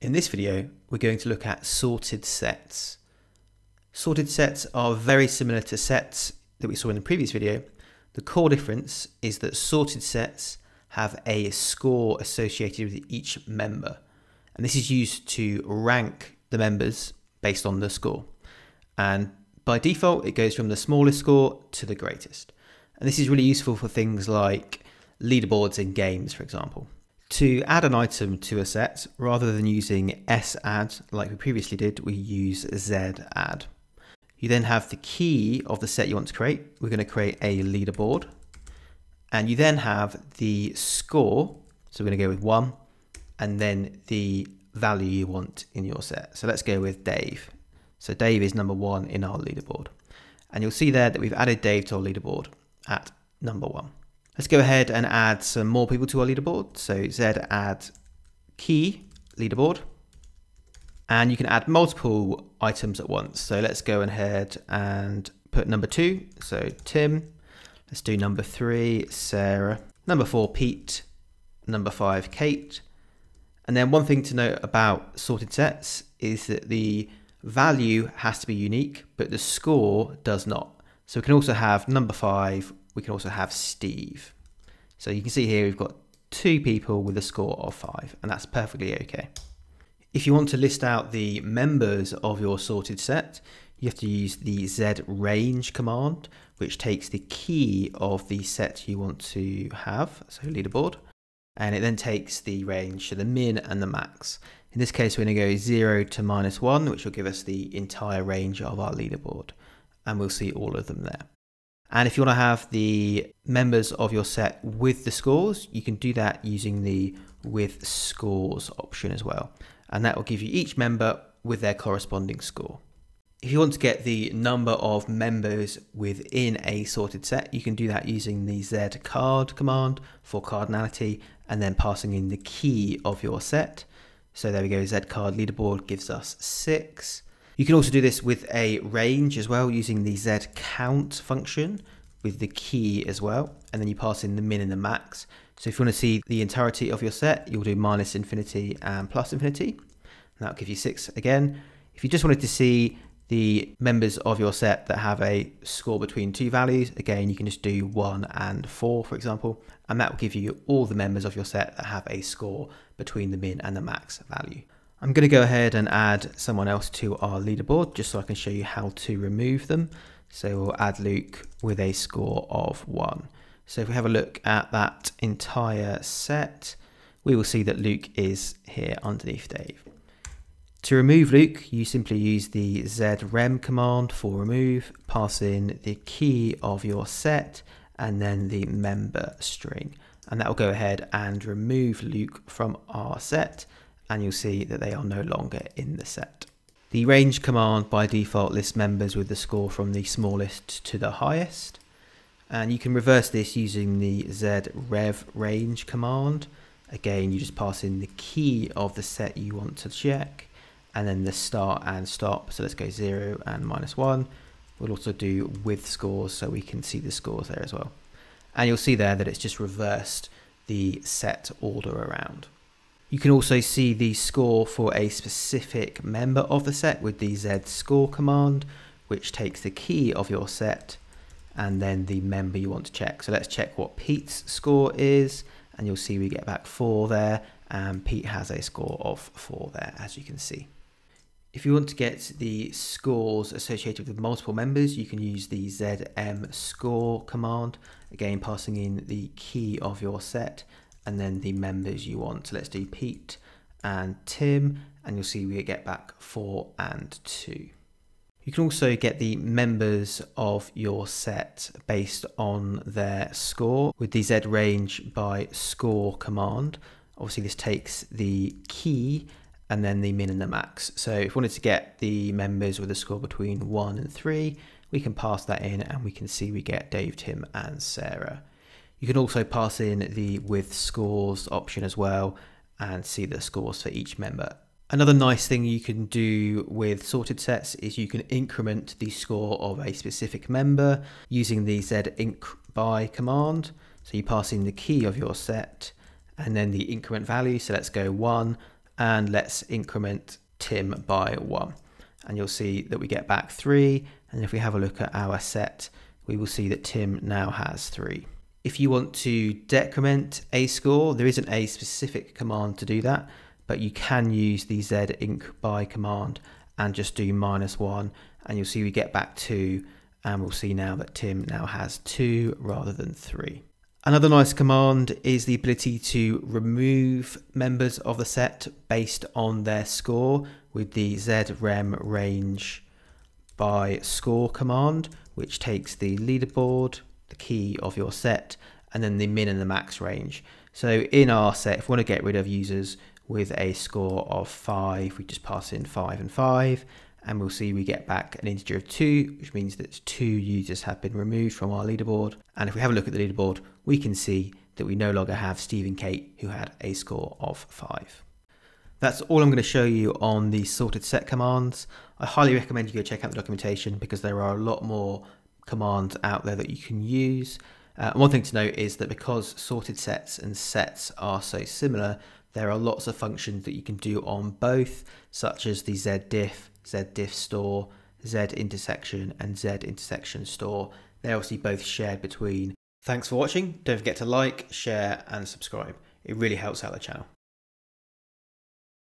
In this video, we're going to look at sorted sets. Sorted sets are very similar to sets that we saw in the previous video. The core difference is that sorted sets have a score associated with each member. And this is used to rank the members based on the score. And by default, it goes from the smallest score to the greatest. And this is really useful for things like leaderboards in games, for example. To add an item to a set, rather than using sadd like we previously did, we use zadd. You then have the key of the set you want to create. We're going to create a leaderboard. And you then have the score. So we're going to go with one and then the value you want in your set. So let's go with Dave. So Dave is number one in our leaderboard. And you'll see there that we've added Dave to our leaderboard at number one. Let's go ahead and add some more people to our leaderboard. So Z add key leaderboard. And you can add multiple items at once. So let's go ahead and put number two. So Tim. Let's do number three, Sarah. Number four, Pete. Number five, Kate. And then one thing to note about sorted sets is that the value has to be unique, but the score does not. So we can also have number five we can also have Steve. So you can see here we've got two people with a score of five, and that's perfectly okay. If you want to list out the members of your sorted set, you have to use the Z range command, which takes the key of the set you want to have, so leaderboard, and it then takes the range, so the min and the max. In this case, we're going to go 0 to minus 1, which will give us the entire range of our leaderboard, and we'll see all of them there. And if you want to have the members of your set with the scores, you can do that using the with scores option as well. And that will give you each member with their corresponding score. If you want to get the number of members within a sorted set, you can do that using the Z card command for cardinality and then passing in the key of your set. So there we go, Z card leaderboard gives us six. You can also do this with a range as well using the Z count function with the key as well. And then you pass in the min and the max. So if you want to see the entirety of your set, you'll do minus infinity and plus infinity. And that'll give you six again. If you just wanted to see the members of your set that have a score between two values, again, you can just do one and four, for example, and that will give you all the members of your set that have a score between the min and the max value. I'm going to go ahead and add someone else to our leaderboard just so I can show you how to remove them. So we'll add Luke with a score of one. So if we have a look at that entire set, we will see that Luke is here underneath Dave. To remove Luke, you simply use the zrem command for remove, pass in the key of your set and then the member string. And that will go ahead and remove Luke from our set and you'll see that they are no longer in the set. The range command by default lists members with the score from the smallest to the highest. And you can reverse this using the zrev range command. Again, you just pass in the key of the set you want to check and then the start and stop. So let's go zero and minus one. We'll also do with scores so we can see the scores there as well. And you'll see there that it's just reversed the set order around. You can also see the score for a specific member of the set with the Z score command, which takes the key of your set and then the member you want to check. So let's check what Pete's score is, and you'll see we get back four there, and Pete has a score of four there, as you can see. If you want to get the scores associated with multiple members, you can use the ZM score command, again passing in the key of your set and then the members you want. So let's do Pete and Tim, and you'll see we get back four and two. You can also get the members of your set based on their score with the Z range by score command. Obviously, this takes the key and then the min and the max. So if we wanted to get the members with a score between one and three, we can pass that in and we can see we get Dave, Tim, and Sarah. You can also pass in the with scores option as well and see the scores for each member. Another nice thing you can do with sorted sets is you can increment the score of a specific member using the zinc by command. So you pass in the key of your set and then the increment value. So let's go one and let's increment Tim by one. And you'll see that we get back three. And if we have a look at our set, we will see that Tim now has three. If you want to decrement a score, there isn't a specific command to do that, but you can use the z inc by command and just do minus one. And you'll see we get back two. And we'll see now that Tim now has two rather than three. Another nice command is the ability to remove members of the set based on their score with the zrem range by score command, which takes the leaderboard, the key of your set, and then the min and the max range. So in our set, if we want to get rid of users with a score of five, we just pass in five and five and we'll see we get back an integer of 2, which means that two users have been removed from our leaderboard. And if we have a look at the leaderboard, we can see that we no longer have Steve and Kate, who had a score of 5. That's all I'm going to show you on the sorted set commands. I highly recommend you go check out the documentation because there are a lot more commands out there that you can use. Uh, one thing to note is that because sorted sets and sets are so similar, there are lots of functions that you can do on both, such as the zdiff, zdiff store, z intersection, and z intersection store. They're obviously both shared between. Thanks for watching. Don't forget to like, share, and subscribe. It really helps out the channel.